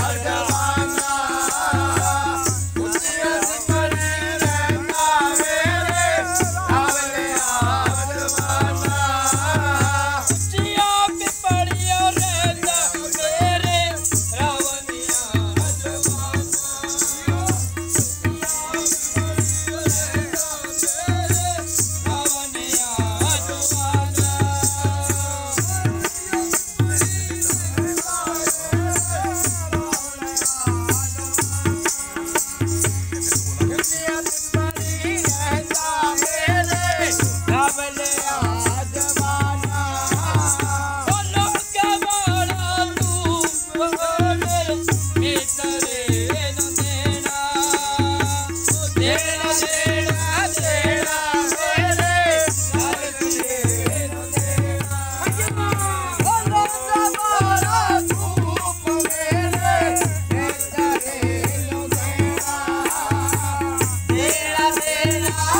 I Bhagavan. Yeah.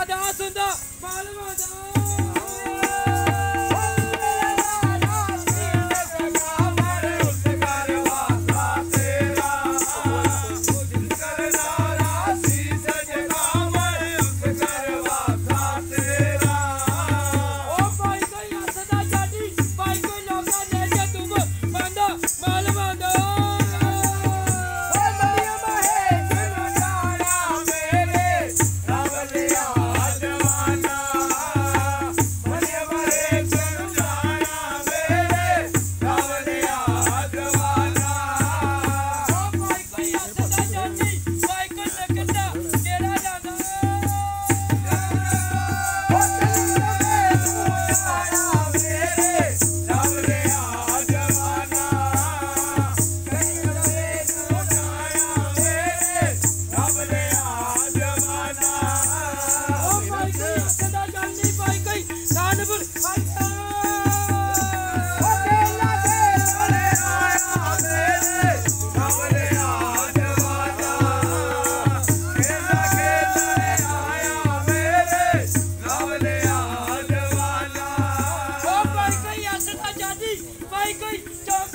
阿达阿孙的，法勒马达。 파이크 잇, 저,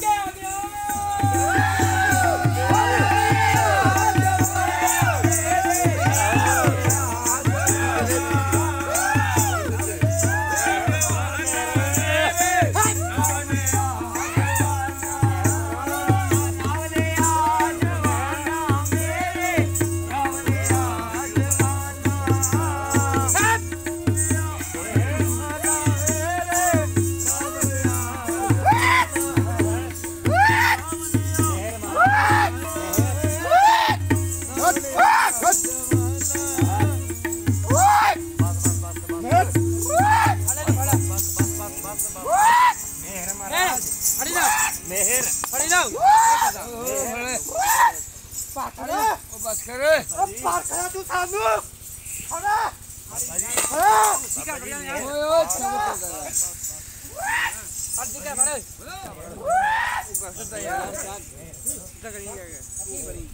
मेहर। खड़ी ना पाखरे ओ बस करे ओ पाखरे तू सामू खड़ा खड़ा ठीक है बढ़िया यार ओए ओ चलो हट ठीक है बड़े ऊपर से यार साथ इतना करेंगे बड़ी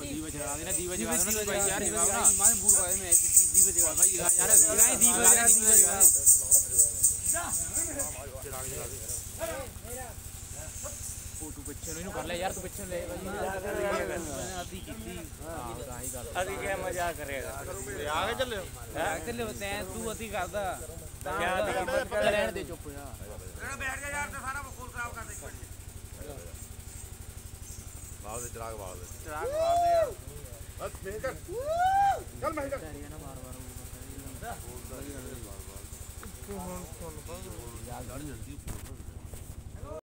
दीवा जगा देना दीवा जगा देना भाई यार दीवा ना मैं भूल गया मैं ऐसी दीवा जगा भाई यार यार दीवा जगा दीवा जगा जगा जगा ਤੂੰ ਤੂੰ ਪਿੱਛੇ ਨੂੰ ਇਹਨੂੰ ਕਰ ਲੈ ਯਾਰ ਤੂੰ ਪਿੱਛੇ ਨੂੰ ਲੈ ਆਦੀ ਕੀਤੀ। ਹਾਂ ਤਾਂ ਹੀ ਗੱਲ ਅਸੀਂ ਕਿਹਾ ਮਜ਼ਾਕ ਕਰੇਗਾ ਆ ਕੇ ਚੱਲਿਓ ਹੈ? ਚੱਲਿਓ ਤੈਂ ਤੂੰ ਅਸੀਂ ਕਰਦਾ। ਤਾਂ ਰਹਿਣ ਦੇ ਚੁੱਪ ਜਾ ਰਹਿਣ ਬੈਠ ਜਾ ਯਾਰ ਤੇ ਸਾਰਾ ਮਖੌਲ ਖਰਾਬ ਕਰ ਦੇ ਇੱਕ ਮਿੰਟ। ਬਾਹਰ ਦੇ ਚਰਾਗ ਬਾਹਰ ਦੇ। ਚਰਾਗ ਬਾਹਰ ਦੇ ਯਾਰ। ਬਸ ਮੈਂ ਕਰ ਚੱਲ ਮੈਂ ਕਰ ਨਾ ਮਾਰ ਮਾਰ ਉਹ ਕਰਦਾ ਯਾਰ ਬਾਰ ਬਾਰ ਤੂੰ ਹੁਣ ਸੁਣ ਬਸ ਯਾਰ ਜਲਦੀ